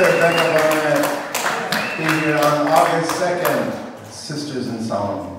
Sister Becca Barnett be here on August 2nd, Sisters in Song.